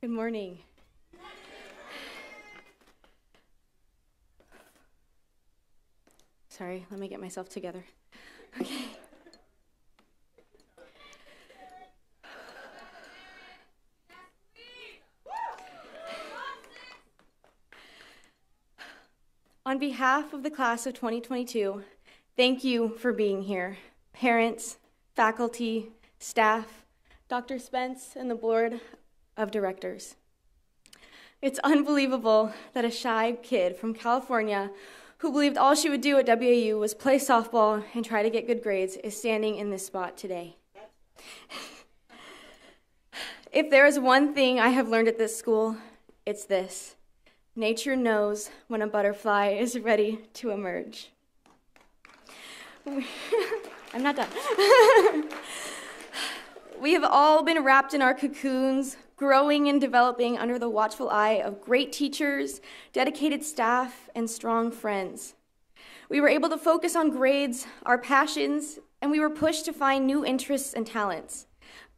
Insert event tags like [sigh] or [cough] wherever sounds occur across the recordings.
Good morning. Sorry, let me get myself together. Okay. On behalf of the class of 2022, thank you for being here. Parents, faculty, staff, Dr. Spence, and the board of directors. It's unbelievable that a shy kid from California who believed all she would do at WAU was play softball and try to get good grades is standing in this spot today. if there is one thing I have learned at this school, it's this nature knows when a butterfly is ready to emerge. [laughs] I'm not done. [laughs] we have all been wrapped in our cocoons, growing and developing under the watchful eye of great teachers, dedicated staff, and strong friends. We were able to focus on grades, our passions, and we were pushed to find new interests and talents.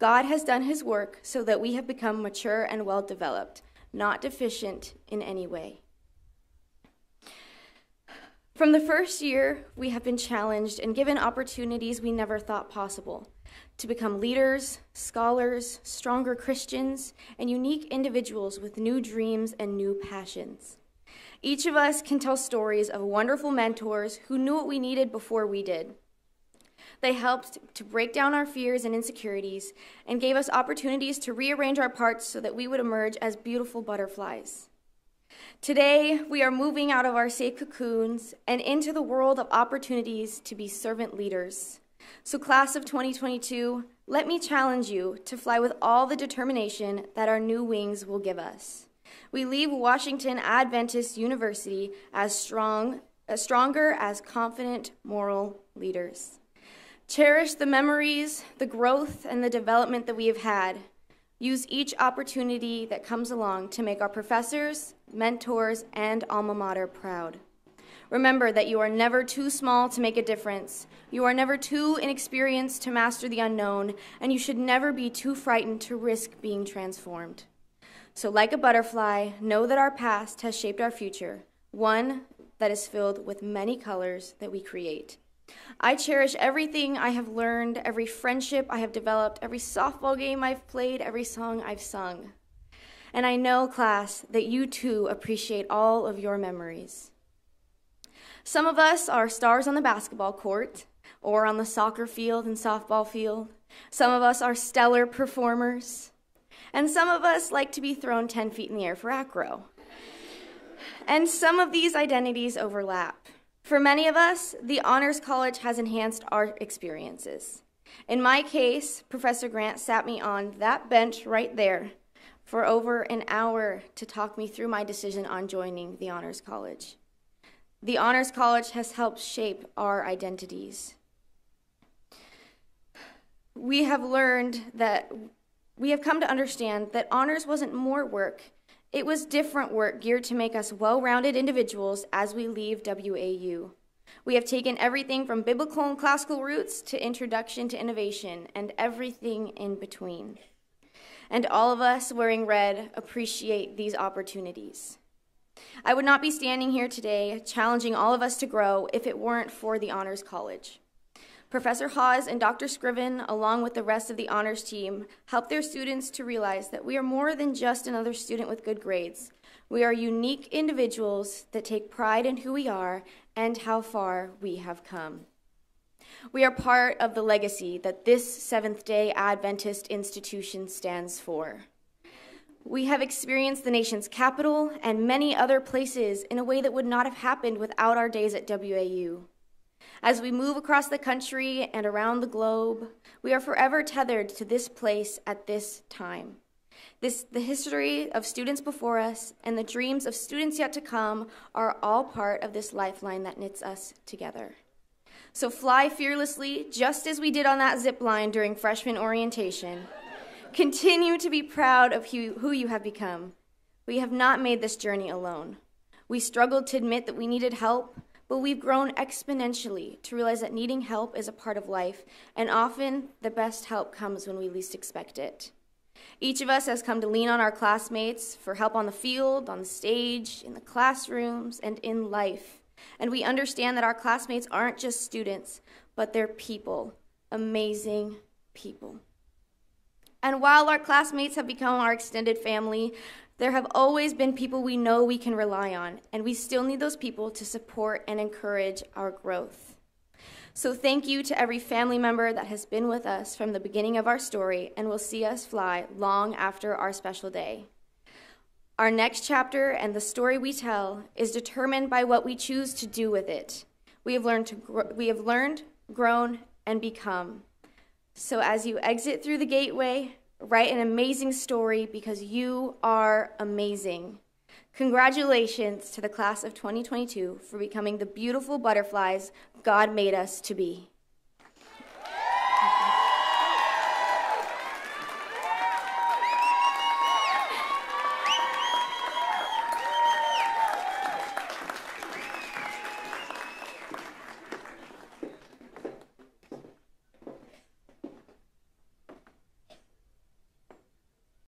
God has done his work so that we have become mature and well developed, not deficient in any way. From the first year, we have been challenged and given opportunities we never thought possible to become leaders, scholars, stronger Christians, and unique individuals with new dreams and new passions. Each of us can tell stories of wonderful mentors who knew what we needed before we did. They helped to break down our fears and insecurities and gave us opportunities to rearrange our parts so that we would emerge as beautiful butterflies. Today, we are moving out of our safe cocoons and into the world of opportunities to be servant leaders. So, class of 2022, let me challenge you to fly with all the determination that our new wings will give us. We leave Washington Adventist University as strong, as stronger as confident moral leaders. Cherish the memories, the growth, and the development that we have had. Use each opportunity that comes along to make our professors, mentors, and alma mater proud. Remember that you are never too small to make a difference. You are never too inexperienced to master the unknown, and you should never be too frightened to risk being transformed. So, like a butterfly, know that our past has shaped our future, one that is filled with many colors that we create. I cherish everything I have learned, every friendship I have developed, every softball game I've played, every song I've sung. And I know, class, that you too appreciate all of your memories. Some of us are stars on the basketball court or on the soccer field and softball field. Some of us are stellar performers. And some of us like to be thrown 10 feet in the air for acro. And some of these identities overlap. For many of us, the Honors College has enhanced our experiences. In my case, Professor Grant sat me on that bench right there for over an hour to talk me through my decision on joining the Honors College. The Honors College has helped shape our identities. We have learned that we have come to understand that honors wasn't more work, it was different work geared to make us well rounded individuals as we leave WAU. We have taken everything from biblical and classical roots to introduction to innovation and everything in between. And all of us wearing red appreciate these opportunities. I would not be standing here today challenging all of us to grow if it weren't for the Honors College. Professor Hawes and Dr. Scriven, along with the rest of the honors team, help their students to realize that we are more than just another student with good grades. We are unique individuals that take pride in who we are and how far we have come. We are part of the legacy that this Seventh day Adventist institution stands for. We have experienced the nation's capital and many other places in a way that would not have happened without our days at WAU. As we move across the country and around the globe, we are forever tethered to this place at this time. This, the history of students before us and the dreams of students yet to come are all part of this lifeline that knits us together. So fly fearlessly, just as we did on that zip line during freshman orientation. Continue to be proud of who you have become. We have not made this journey alone. We struggled to admit that we needed help, but we've grown exponentially to realize that needing help is a part of life, and often the best help comes when we least expect it. Each of us has come to lean on our classmates for help on the field, on the stage, in the classrooms, and in life. And we understand that our classmates aren't just students, but they're people, amazing people. And while our classmates have become our extended family, there have always been people we know we can rely on, and we still need those people to support and encourage our growth. So, thank you to every family member that has been with us from the beginning of our story and will see us fly long after our special day. Our next chapter and the story we tell is determined by what we choose to do with it. We have learned to we have learned, grown, and become. So as you exit through the gateway, write an amazing story because you are amazing. Congratulations to the class of 2022 for becoming the beautiful butterflies God made us to be.